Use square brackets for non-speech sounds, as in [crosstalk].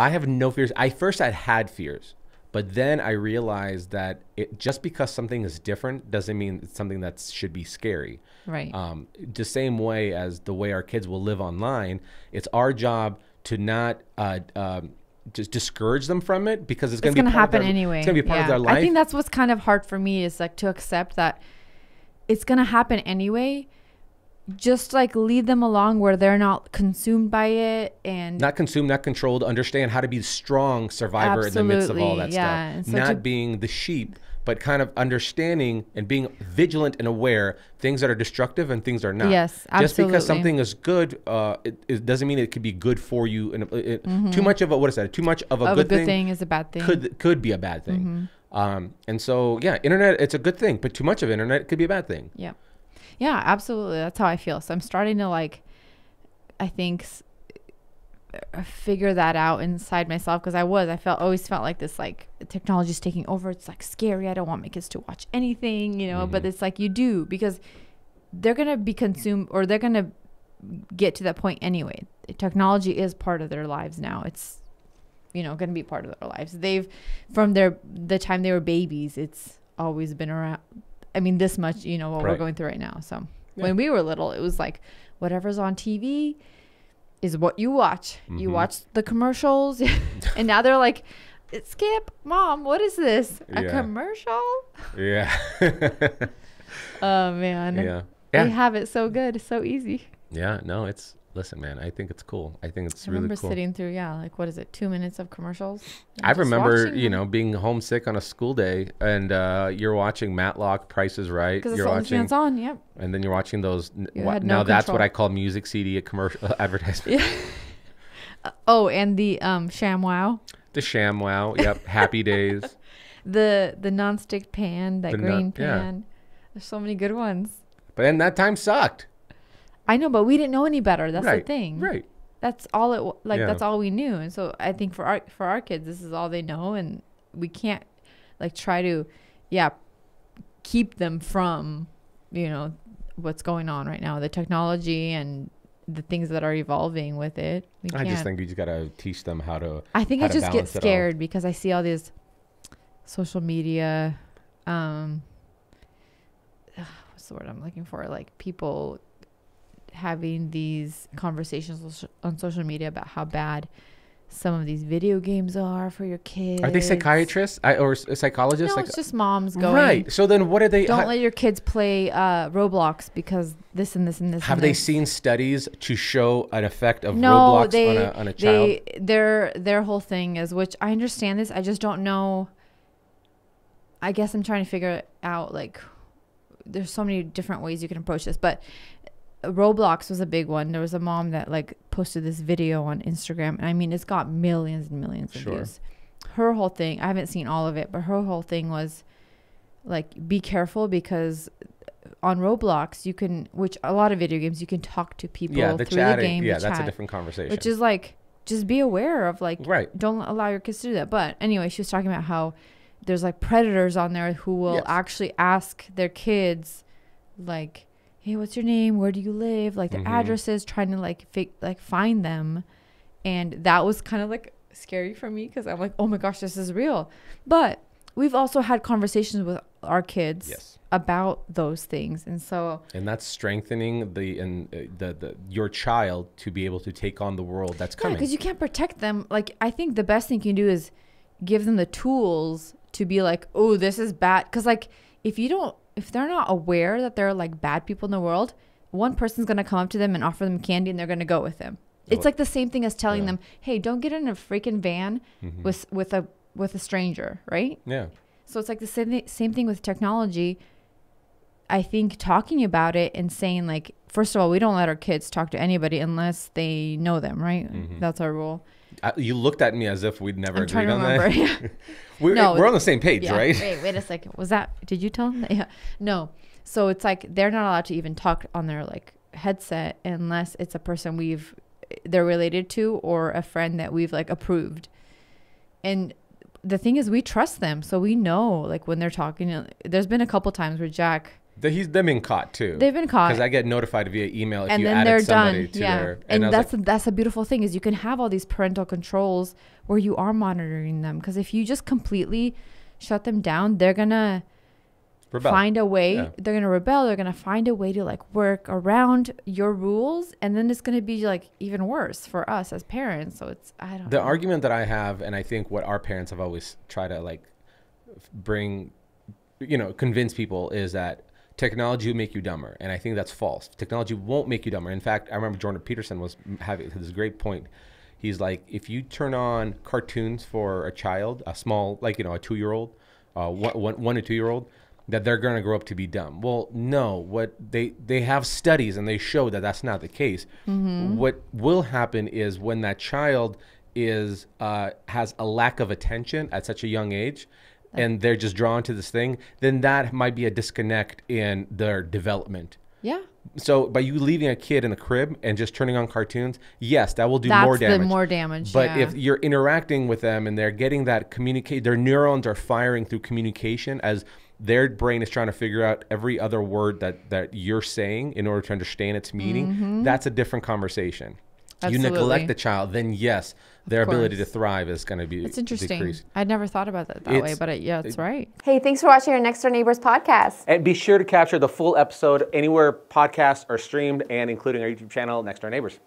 I have no fears. I first I had fears, but then I realized that it just because something is different doesn't mean it's something that should be scary. Right. Um, the same way as the way our kids will live online, it's our job to not uh, um, just discourage them from it because it's going to be gonna part of happen their- anyway. It's going to be part Yeah. of their life. I think that's what's kind of hard for me is like to accept that it's gonna happen anyway. Just like lead them along where they're not consumed by it and not consumed, not controlled. Understand how to be a strong survivor in the midst of all that yeah. Stuff. Not a- being the sheep, but kind of understanding and being vigilant and aware things that are destructive and things that are not. Yes, absolutely. Just because something is good, uh, it, it doesn't mean it could be good for you. And it, too much of a what is that? Too much of a, of good, a good thing, thing is a bad thing. could could be a bad thing. Um, and so yeah, internet it's a good thing, but too much of internet could be a bad thing. Yeah. Yeah, absolutely. That's how I feel. So I'm starting to like, I think, s- uh, figure that out inside myself because I was, I felt, always felt like this, like technology is taking over. It's like scary. I don't want my kids to watch anything, you know, but it's like you do because they're going to be consumed or they're going to get to that point anyway. Technology is part of their lives now. It's, you know, going to be part of their lives. They've, from their, the time they were babies, it's always been around. I mean, this much, you know, what we're going through right now. So Yeah. when we were little, it was like whatever's on TV is what you watch. You Mhm. watch the commercials, [laughs] and now they're like, "Skip, mom, what is this? A Yeah. commercial?" Yeah. [laughs] Oh man, yeah. they have it so good, so easy. Yeah. No, it's listen, man. I think it's cool. I think it's I really remember sitting through, yeah, like what is it, two minutes of commercials? I remember, you them. know, being homesick on a school day, and uh, you're watching Matlock, Price is Right. because it's watching, that's on. Yep. and then you're watching those. You no now that's what. I call music CD at commercial [laughs] advertisement. Yeah. [laughs] oh, and the um ShamWow, The ShamWow. Yep. Happy Days. [laughs] the the nonstick pan, that The non- green yeah. pan. There's so many good ones. But then that time sucked. I know, but we didn't know any better. That's right. the thing. Right. That's all it like. Yeah. That's all we knew, and so I think for our for our kids, this is all they know, and we can't like try to, yeah, keep them from, you know, what's going on right now, the technology and the things that are evolving with it. We I just think we just gotta teach them how to. I think I just get balance it all. scared because I see all these social media. Um, [sighs] what's the word I'm looking for? Like people having these conversations on social media about how bad some of these video games are for your kids. Are they psychiatrists I, or psychologists? No, it's just moms going. right. So then, what are they? Don't let your kids play uh, Roblox because this and this and this. have and they this. seen studies to show an effect of no, Roblox they, on a on a child? They, their their whole thing is, which I understand this. I just don't know. I guess I'm trying to figure it out. Like, there's so many different ways you can approach this, but Roblox was a big one. There was a mom that like posted this video on Instagram, and I mean, it's got millions and millions of Sure. views. Her whole thing, I haven't seen all of it, but her whole thing was like, be careful because on Roblox you can, which a lot of video games you can talk to people yeah, the through chatting. the game. yeah, the that's a different conversation. which is like just be aware of like right. don't allow your kids to do that. But anyway, she was talking about how there's like predators on there who will Yes. actually ask their kids like, "Hey, what's your name? Where do you live?" Like their Mhm. addresses, trying to like fake like find them, and that was kind of like scary for me because I'm like, "Oh my gosh, this is real." But we've also had conversations with our kids Yes. about those things, and so and that's strengthening the and uh, the, the your child to be able to take on the world that's coming. because you can't protect them. Like I think the best thing you can do is give them the tools to be like, oh, this is bad. Because like if you don't, if they're not aware that there are like bad people in the world, one person's gonna come up to them and offer them candy, and they're gonna go with them. It's like the same thing as telling yeah. them, hey, don't get in a freaking van Mhm. with with a with a stranger, right? yeah, So it's like the same same thing with technology. I think talking about it and saying like, first of all, we don't let our kids talk to anybody unless they know them, right? Mhm. That's our rule. I, you looked at me as if we'd never I'm agreed on that. Yeah. [laughs] we're, No, we're on the same page, yeah. right? Wait, wait a second. Was that? Did you tell them that? [laughs] Yeah. No. So it's like they're not allowed to even talk on their like headset unless it's a person we've they're related to or a friend that we've like approved. And the thing is, we trust them, so we know like when they're talking. There's been a couple times where Jack He's them being caught too. They've been caught. because I get notified via email if and you then added they're somebody done. to yeah, their. and, was that's like, that's a beautiful thing is you can have all these parental controls where you are monitoring them because if you just completely shut them down, they're gonna rebel. find a way. Yeah. They're gonna rebel. They're gonna find a way to like work around your rules, and then it's gonna be like even worse for us as parents. So it's I don't. the know. argument that I have, and I think what our parents have always tried to like bring, you know, convince people is that technology will make you dumber, and I think that's false. Technology won't make you dumber. In fact, I remember Jordan Peterson was having this great point. He's like, if you turn on cartoons for a child, a small, like you know, a two-year-old, uh, one, one, one to two-year-old, that they're going to grow up to be dumb. Well, no. What they they have studies and they show that that's not the case. What will happen is when that child is uh, has a lack of attention at such a young age, and they're just drawn to this thing, then that might be a disconnect in their development. yeah. So by you leaving a kid in a crib and just turning on cartoons, yes, that will do That's more the damage. more damage, But yeah. if you're interacting with them and they're getting that communicate, their neurons are firing through communication as their brain is trying to figure out every other word that that you're saying in order to understand its meaning. Mm-hmm. That's a different conversation. You Mm-hmm. Neglect the child, then yes, their ability to thrive is going to be It's interesting. decreased. I'd never thought about that that way, but it, yeah, it's right. Hey, thanks for watching our Next Door Neighbors podcast. And be sure to capture the full episode anywhere podcasts are streamed and including our YouTube channel, Next Door Neighbors.